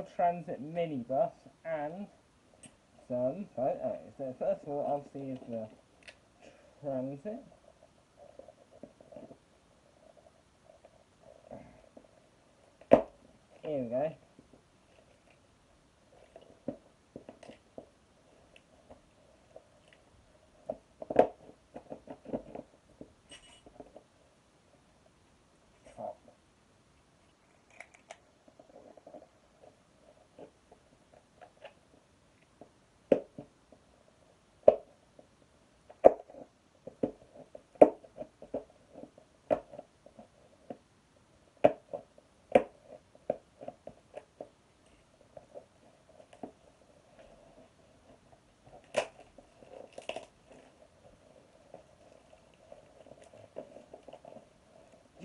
4 Transit minibus and some photos. So first of all, I'll see is the Transit. Here we go.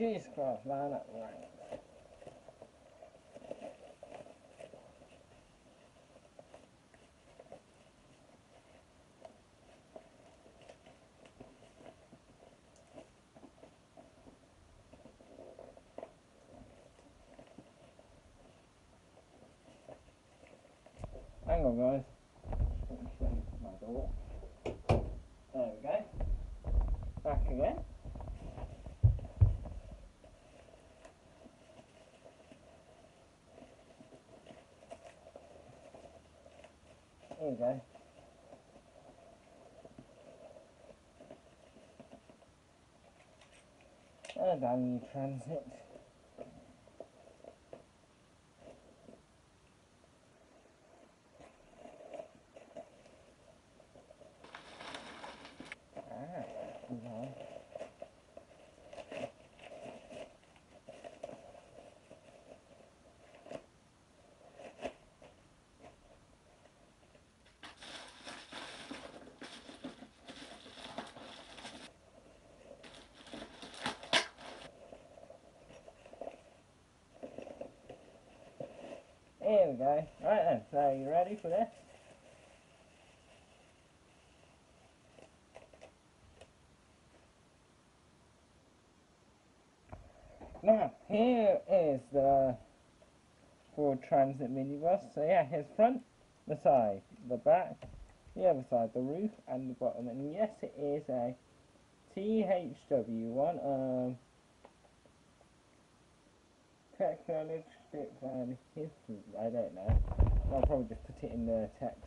Jesus Christ, man. Hang on, guys. There we go. Back again. There we go. And on transit. Ah, no. There we go. Right then, so you ready for this? Now, here is the Ford Transit minibus. So yeah, here's front, the side, the back, the other side, the roof, and the bottom. And yes, it is a THW one. Um, technology and history. I don't know. I'll probably just put it in the text.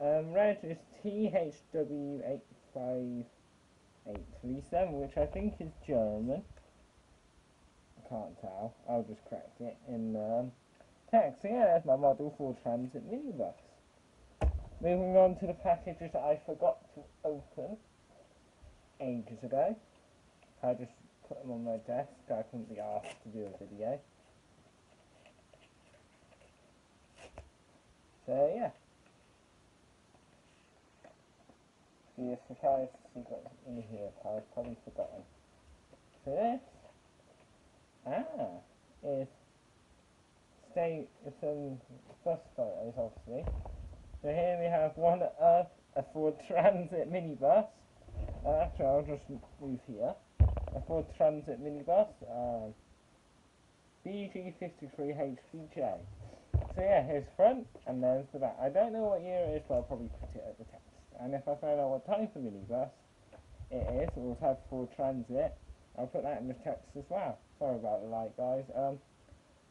Um, reg is THW85837, which I think is German. I can't tell. I'll just correct it in um, text. So yeah, there's my Model 4 Transit minibus. Moving on to the packages that I forgot to open ages ago. I just put them on my desk. I couldn't be asked to do a video. So yeah. The see what's in here. I've probably forgotten. So this ah is stay some bus photos obviously. So here we have one of a Ford Transit minibus. Uh, actually I'll just move here. A Ford Transit minibus. Um, BG53HBJ. So yeah, here's front and there's the back. I don't know what year it is, but I'll probably put it at the text. And if I find out what type of minibus it is, or type of Ford Transit, I'll put that in the text as well. Sorry about the light, guys. Um,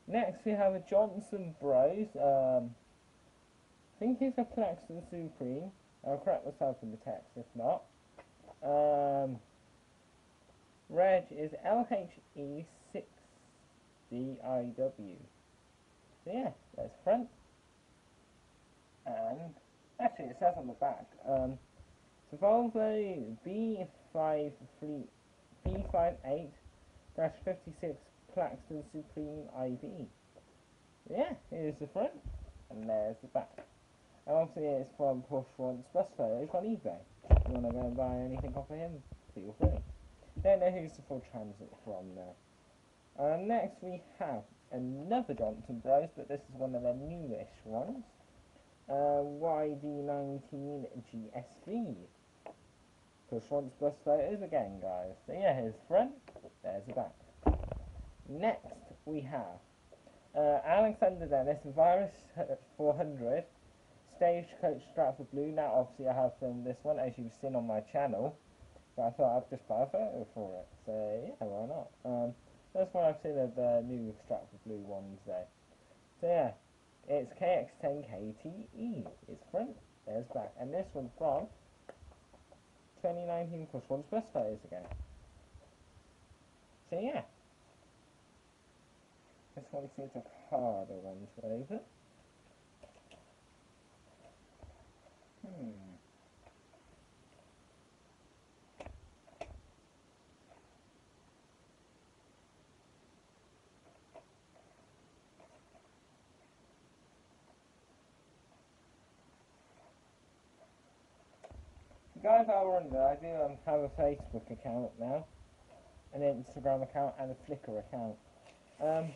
next we have a Johnson Bros. Um, I think he's a Plaxton Supreme. I'll correct myself in the text if not. Um, Reg is LHE6DIW. So yeah, there's front. And actually it says on the back, um, it's a Volvo B5 fleet B58 dash 56 Plaxton Supreme IB. Yeah, here's the front and there's the back. And obviously it's from Push Once Bus Photos on eBay. If you want to go and buy anything off of him, feel free. Don't know who's the full transit from now. Uh, next we have another Johnson Bros, but this is one of their newest ones. Uh, YD19 GSV. push once bus photos again, guys. So yeah, here's the front, there's the back. Next, we have uh, Alexander Dennis, Enviro 400, Stagecoach Stratford Blue. Now, obviously, I have filmed this one, as you've seen on my channel, but I thought I'd just buy a photo for it. So yeah, why not? Um, that's why I've seen the new Stratford Blue ones there. So yeah, it's KX10KTE. It's front, there's back, and this one's from 2019 one one's best again. So yeah. This one seems a harder one to open. Hmm. Guys are wondering, I do um, have a Facebook account now, an Instagram account, and a Flickr account. Um,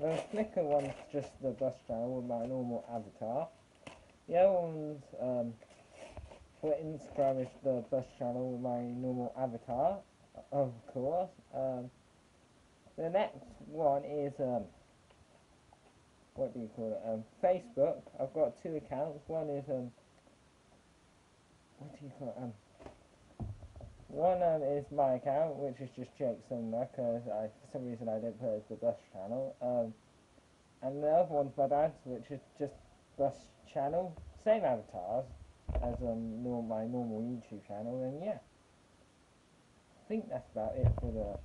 the Flickr one's just the bus channel with my normal avatar. The other one's um, for Instagram is the bus channel with my normal avatar, of course. Um, the next one is um, what do you call it? Um, Facebook. I've got two accounts. One is um, do you? Um, one um, is my account, which is just Jake Sumner, because I, for some reason I didn't put it as the bus channel. Um, and the other one's my dad's, which is just bus channel, same avatars as um my normal YouTube channel, and yeah. I think that's about it for the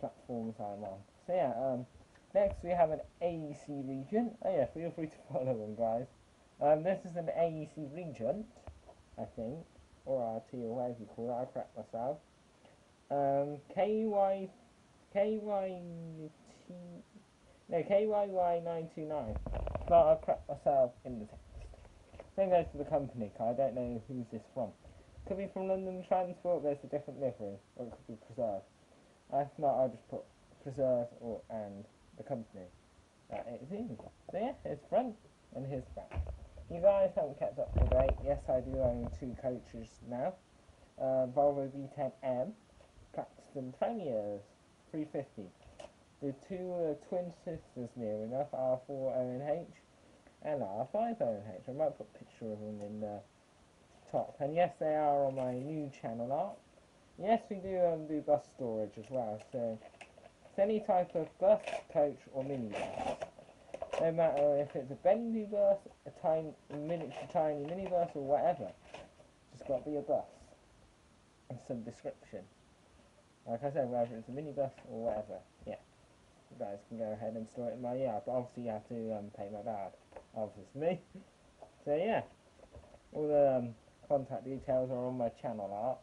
platforms I'm on. So yeah, um, next we have an AEC Regent. Oh yeah, feel free to follow them, guys. Um, this is an AEC Regent. I think, or RT or whatever you call it, I crap myself. Um, KY, KYT, no, KYY929. But I crap myself in the text. Same goes to the company, I don't know who's this from. Could be from London Transport, there's a different livery, or it could be Preserve. If not, I'll just put Preserve or and the company that it's in. So yeah, here's front and here's back. You guys haven't kept up to date. Yes, I do own two coaches now. Uh, Volvo B10M, Plaxton Premiers, 350. The two uh, twin sisters near enough, R4ONH and R5ONH. I might put a picture of them in the top. And yes, they are on my new channel art. Yes, we do um, do bus storage as well. So, it's any type of bus, coach, or minibus. No matter if it's a bendy bus, a tiny, a miniature tiny minibus, or whatever. Just got to be a bus. And some description. Like I said, whether it's a minibus or whatever. Yeah. You guys can go ahead and store it in my yard. But obviously you have to um, pay my dad. Obviously. It's me. So yeah. All the um, contact details are on my channel art.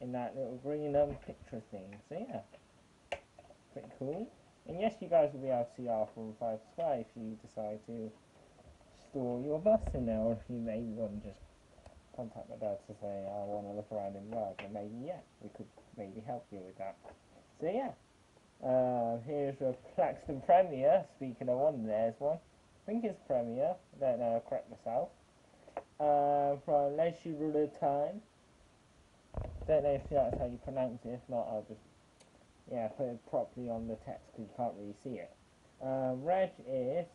In that little green um, picture thing. So yeah. Pretty cool. And yes, you guys will be able to see R4 Sky if you decide to store your bus in there, or if you maybe want to just contact my dad to say, I want to look around in Rug, and maybe, yeah, we could maybe help you with that. So, yeah. Uh, here's a Plaxton Premier, speaking of one, there's one. I think it's Premier, I don't know, I'll correct myself. Uh, from Leisure Time. Don't know if that's how you pronounce it, if not, I'll just yeah, put it properly on the text because you can't really see it. Um, reg is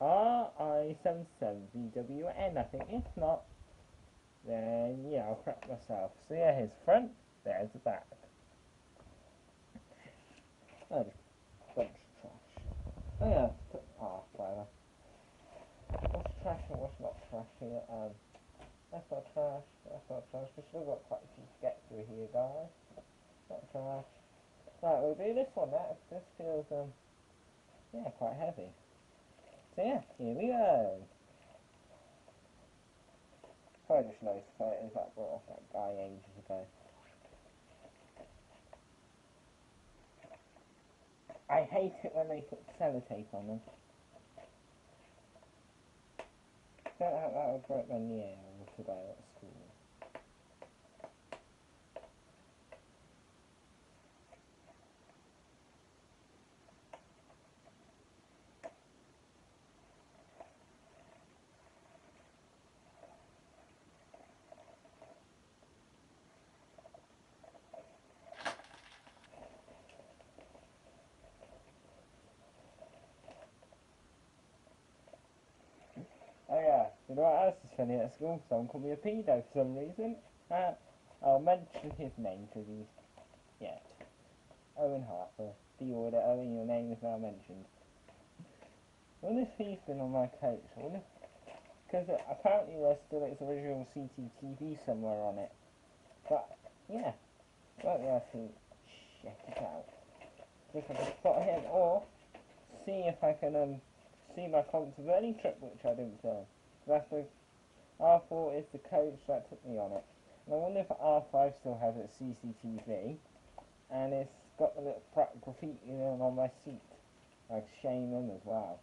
RI77VWN, I think. If not, then yeah, I'll correct myself. So yeah, here's front, there's the back. Oh, bunch of trash. Oh yeah, put, ah, whatever. What's trash and what's not trash here? Um, that's not trash, that's not trash. We've still got quite a few to get through here, guys not trash. Right, we'll do this one next. This feels, um, yeah, quite heavy. So yeah, here we go. I just noticed photos that brought off that guy ages ago. I hate it when they put sellotape on them. Don't have that would break my nail today at school. Know what else is funny at school? Someone called me a pedo for some reason. Uh, I'll mention his name because he's, yeah, Owen Harper. The order, Owen, your name is now mentioned. I wonder if he's been on my coach. I wonder because apparently there's still its original CCTV somewhere on it. But, yeah, won't be able to check it out. If I can spot him, or see if I can um, see my Contavelli trip, which I didn't film. That's the R4 is the coach that took me on it. And I wonder if R5 still has its CCTV, and it's got the little graffiti on my seat. Shame them as well.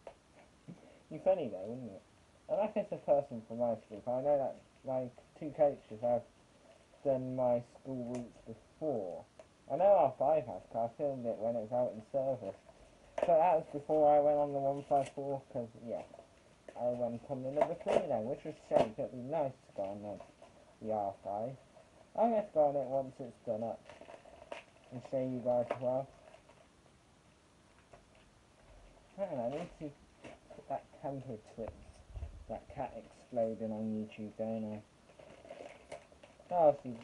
Be funny though, wouldn't it? And like a person from my school, I know that like two coaches have done my school routes before. I know R5 has, because I filmed it when it was out in service. So that was before I went on the 154, because, yeah, I went on the number 3 then, which was shame, it'd be nice to go on the, the R5. I'm going to go on it once it's done up, and show you guys well. Hang on, I need to put that camper twist that cat exploding on YouTube, don't I? See.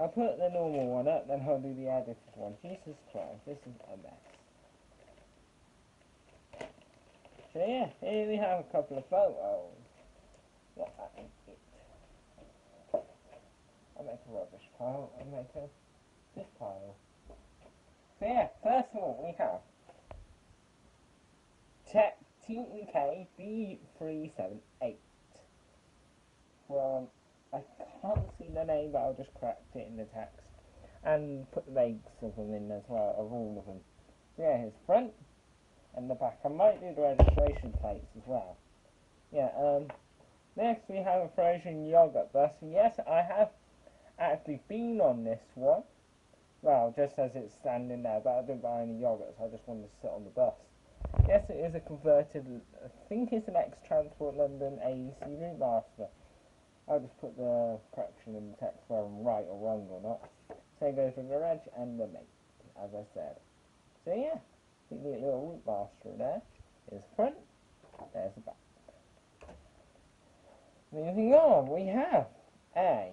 I'll put the normal one up, then I'll do the edited one. Jesus Christ, this is a mess. So yeah, here we have a couple of photos. What I. I'll make a rubbish pile, I'll make a this pile. So yeah, first of all we have Tech TUK B378 from, I can't see the name, but I'll just correct it in the text. And put the legs of them in as well, of all of them. Yeah, his front and the back. I might do the registration plates as well. Yeah, um, next we have a Frisian yogurt bus. Yes, I have actually been on this one. Well, just as it's standing there, but I didn't buy any yogurts, I just wanted to sit on the bus. Yes, it is a converted, I think it's an ex-Transport London AEC route master. I'll just put the correction in the text whether I'm right or wrong or not. Same goes with the reg and the mate, as I said. So yeah, the little route master there is front, there's the back. Moving on, we have a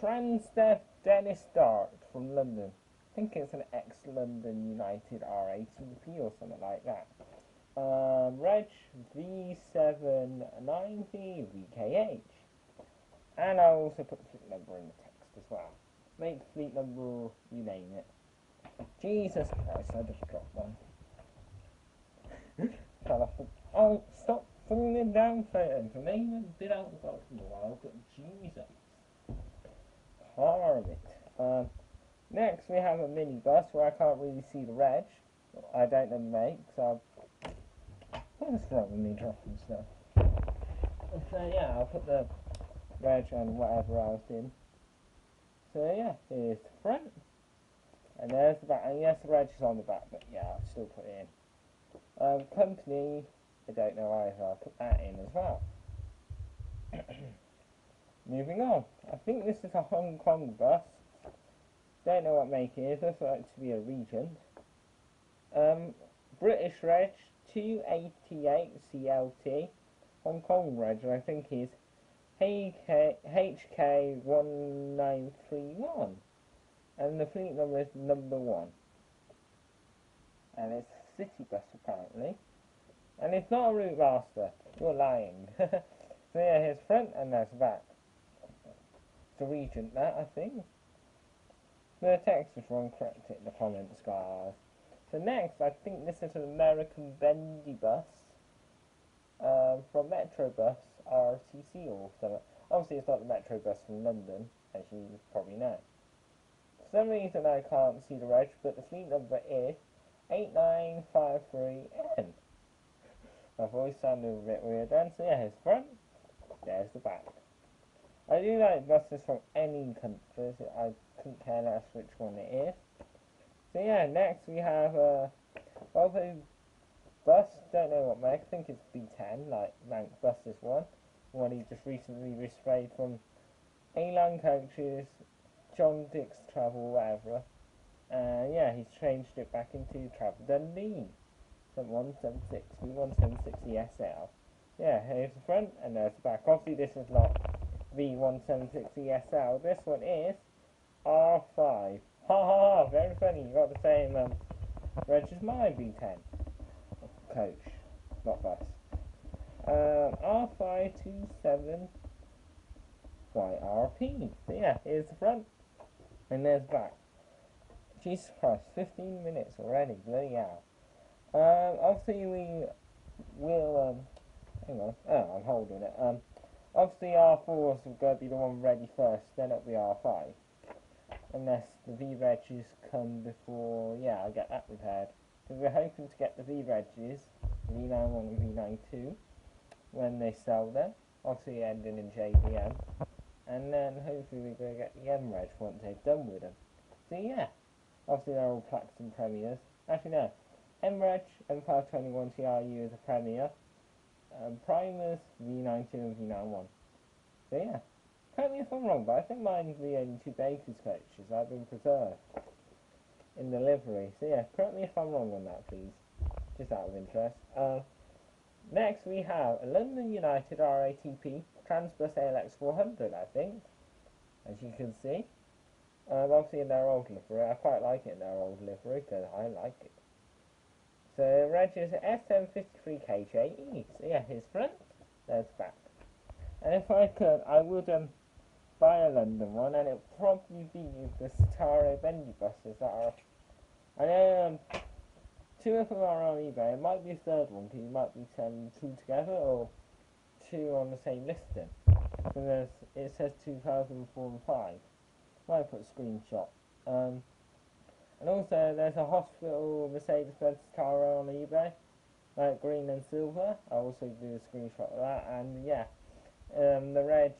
Transdev Dennis Dart from London. I think it's an ex-London United RATP or something like that. Um, Reg V790VKH. And I also put the fleet number in the text as well. Make fleet number, you name it. Jesus Christ, I just dropped one. Oh, stop it down for information. Bit out of the while, but Jesus. Horrible. Um, Next, we have a minibus where I can't really see the reg. I don't know make, so what's wrong with me dropping stuff? So yeah, I'll put the reg and whatever else in. So yeah, here's the front, and there's the back. And yes, the reg is on the back, but yeah, I'll still put it in. Um, company, I don't know either. I'll put that in as well. Moving on, I think this is a Hong Kong bus. Don't know what make it is. Looks like to be a regent. Um, British Reg 288 CLT. Hong Kong Reg, I think is HK, HK1931. And the fleet number is number one. And it's city bus apparently. And it's not a route master. You're lying. so yeah, here's front and there's back. A regent that, I think. The text is wrong, correct it in the comments, guys. So next, I think this is an American bendy bus um, from Metrobus RTC or something. Obviously, it's not the Metrobus from London, as you probably know. For some reason, I can't see the reg, but the fleet number is 8953N. My voice sounded a bit weird then, so yeah, here's the front, there's the back. I do like buses from any countries. I couldn't care less which one it is. So yeah, next we have uh, Volvo bus. Don't know what make. I think it's B10, like Rank Buses one. One he just recently resprayed from A-Line coaches, John Dix Travel, whatever. Uh, yeah, he's changed it back into Travel Dundee. Some 176, B176 ESL. Yeah, here's the front and there's the back. Obviously this is not V176ESL. This one is R5. Ha ha ha, very funny. You got the same um, reg as my V10. Coach, not bus. Um, R527 YRP. So yeah, here's the front and there's the back. Jesus Christ, 15 minutes already, bloody hell. Um, obviously we will, um, hang on, oh, I'm holding it. Um, obviously R4 is going to be the one ready first, then it'll be R5. Unless the V-Regs come before, yeah, I'll get that repaired. Because we're hoping to get the V-Regs, V91 and V92, when they sell them. Obviously ending in JBM. And then hopefully we're going to get the M-Reg once they've done with them. So yeah, obviously they're all Plaxton Premiers. Actually no, MREG M521 TRU is a Premier. Um, Primers V92 and V91. So yeah, correct me if I'm wrong, but I think mine's the only two Baker's coaches that have been preserved in the livery. So yeah, correct me if I'm wrong on that, please. Just out of interest. Uh, next we have a London United RATP Transbus ALX 400, I think, as you can see. Um, obviously in their old livery. I quite like it in their old livery because I like it. So Reg is SM53KJE. So yeah, his front, there's back. And if I could, I would um, buy a London one, and it would probably be the Citaro bendy buses that are. I know um, two of them are on eBay. It might be a third one because you might be selling two together or two on the same listing. Because it says 2004 and 5. Might put a screenshot. Um, and also, there's a hospital Mercedes-Benz car on eBay, like green and silver. I also do a screenshot of that, and yeah, um, the reg,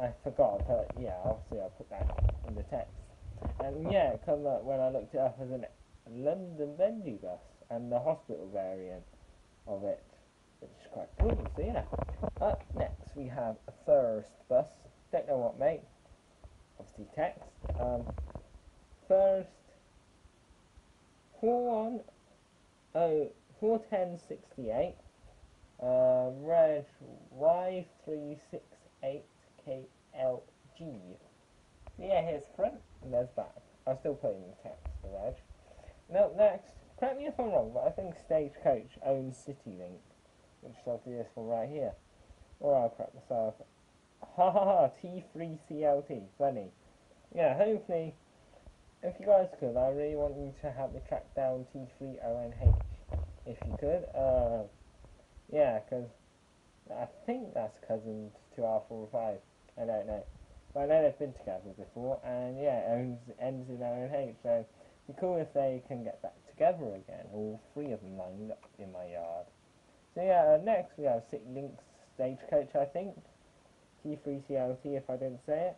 I forgot, but yeah, obviously I'll put that in the text. And yeah, it come up when I looked it up as a London Bendy bus, and the hospital variant of it, which is quite cool. So yeah, up next we have a First bus. Don't know what mate. Obviously text. Um, first 4 oh, 41068, uh, reg Y368KLG. Yeah, here's front and there's back. I'm still putting the text, the reg. Now, next, correct me if I'm wrong, but I think Stagecoach owns CityLink, which is obviously this one right here. Or I'll correct myself. Ha ha ha, T3CLT, funny. Yeah, hopefully if you guys could, I really want you to help me track down T3ONH. If you could. Uh, yeah, because I think that's cousins to R45. I don't know. But I know they've been together before, and yeah, it owns, ends in ONH, so it'd be cool if they can get back together again, all three of them lined up in my yard. So yeah, uh, next we have City Links Stagecoach, I think. T3CLT if I didn't say it.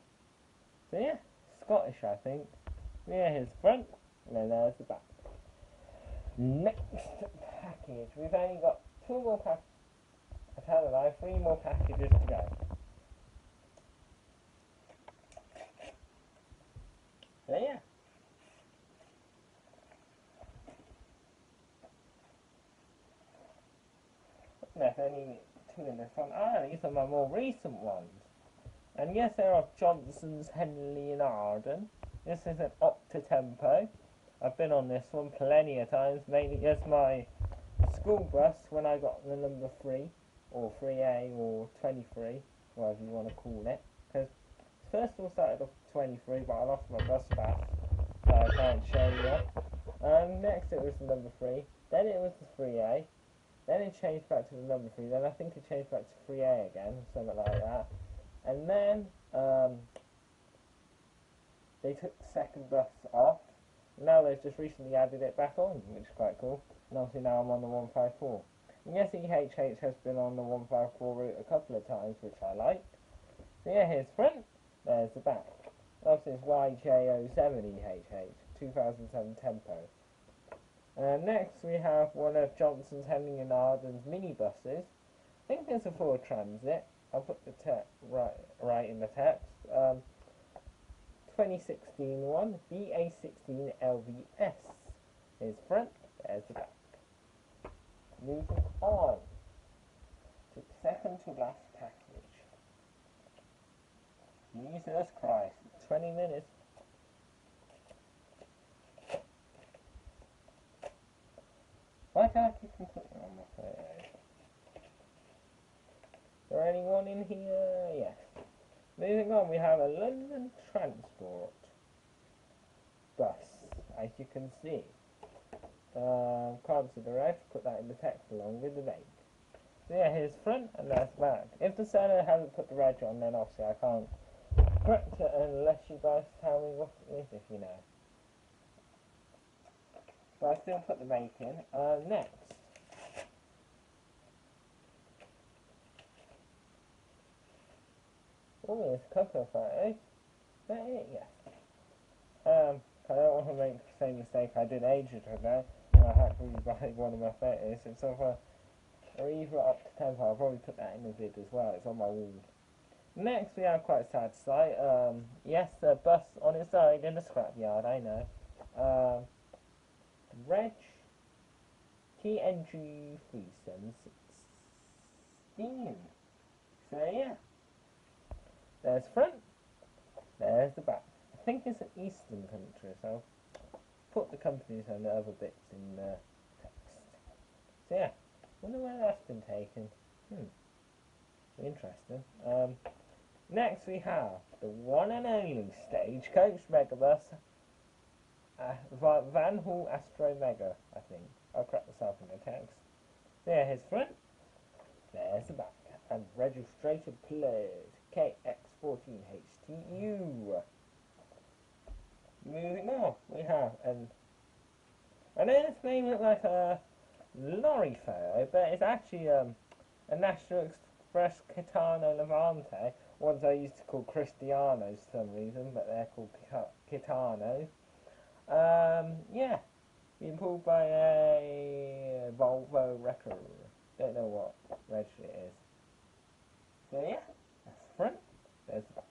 So yeah, Scottish I think. Yeah, his front, and then there's the back. Next package. We've only got two more packages. I tell a lie, three more packages to go. So yeah. There's only two in this one. These are my more recent ones. And yes, there are Johnson's, Henley and Arden. This is an Optare Tempo. I've been on this one plenty of times, mainly as my school bus when I got the number 3, or 3A, or 23, whatever you want to call it. Because first one started off 23, but I lost my bus pass, so I can't show you. And next it was the number 3, then it was the 3A, then it changed back to the number 3, then I think it changed back to 3A again, something like that. And then, um, they took the second bus off. Now they've just recently added it back on, which is quite cool. And obviously now I'm on the 154. And yes, EHH has been on the 154 route a couple of times, which I like. So yeah, here's the front, there's the back. Obviously it's YJ07EHH, 2007 Tempo. And next we have one of Johnson's Henley and Arden's minibuses. I think there's a Ford Transit. I'll put the text right, right in the text. Um, 2016 one, VA16 LVS. There's front, there's the back. Moving on to second to last package. Jesus Christ. 20 minutes. I keep on my? Is there anyone in here? Yes. Moving on, we have a London Transport bus, as you can see. Um, can't see the rest, put that in the text along with the reg. So yeah, here's front and that's back. If the seller hasn't put the reg on, then obviously I can't correct it unless you guys tell me what it is, if you know. But I still put the reg in. Uh, next. Oh, there's a couple of photos. Is that it? Yes. Um, I don't want to make the same mistake I did ages ago. I had to rebuy one of my photos. It's of a either Optare Tempo. I'll probably put that in the vid as well. It's on my wall. Next, we have quite a sad sight. Um, yes, a bus on its side in the scrapyard. I know. Um, Reg TNG three seven six Steam. So yeah. There's front. There's the back. I think it's an eastern country, so I'll put the companies and the other bits in the text. So yeah, wonder where that's been taken. Hmm. Interesting. Um, next we have the one and only Stagecoach Megabus uh, Van Hool Astromega, I think. I'll correct myself in the text. There, his front. There's the back. And registration plate KX14HTU. Moving on, we have an. I know this may look like a lorry photo, but it's actually um, a National Express Caetano Levante. Ones I used to call Cristianos for some reason, but they're called Caetanos. Um, yeah, being pulled by a Volvo record. Don't know what registry it is. So yeah, that's the front. There's the back.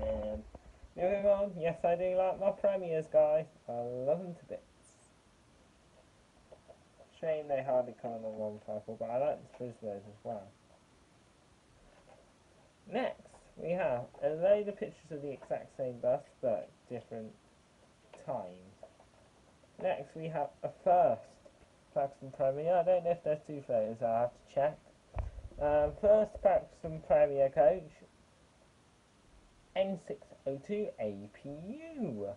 And moving on, yes I do like my premieres guys. I love them to bits. Shame they hardly come on the 154, but I like the Twizzlers as well. Next, we have a load of pictures of the exact same bus, but different times. Next, we have a first Plaxton Premier. I don't know if there's two photos, I'll have to check. Um, first Plaxton Premier coach, N602 APU.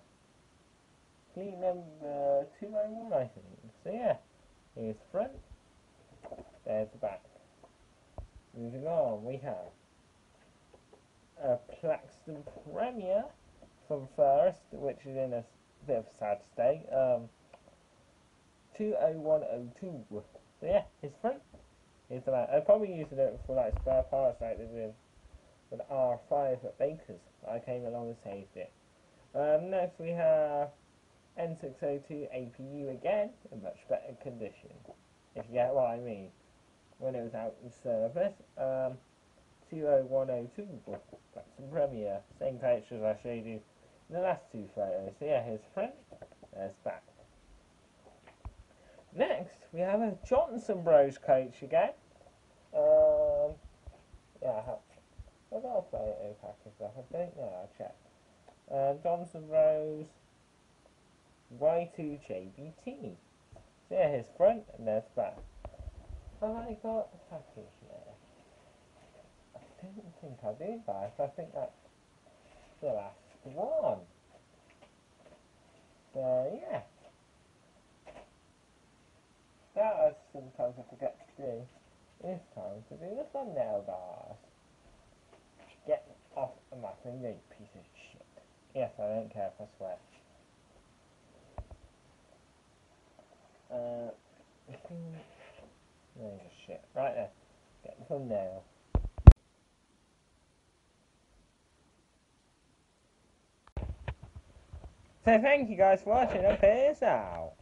Fleet number 201, I think. So yeah, here's the front, there's the back. Moving on, we have a Plaxton Premier from first, which is in a bit of a sad state. Um, 20102. So yeah, his front is the man. I'm probably using it for like spare parts like with the R5 at Baker's. I came along and saved it. Um, next we have N602 APU again, in much better condition, if you get what I mean, when it was out in service. Um, 20102, that's some Premier, same pictures I showed you in the last two photos. Yeah, here's front, there's back. Next, we have a Johnson Bros coach again. Um, yeah, I have. What else photo package up? I don't know, I'll check. Um, Johnson Bros Y2JBT. So yeah, here's front and there's back. Have I got the package there? I don't think I do, guys. I think that's the last one. So yeah. That was sometimes I forget to do. It's time to do the thumbnail, guys. Get off of my thing, you piece of shit. Yes, I don't care if I swear. Uh, there's a shit. Right there. Get the thumbnail. So thank you guys for watching and peace out.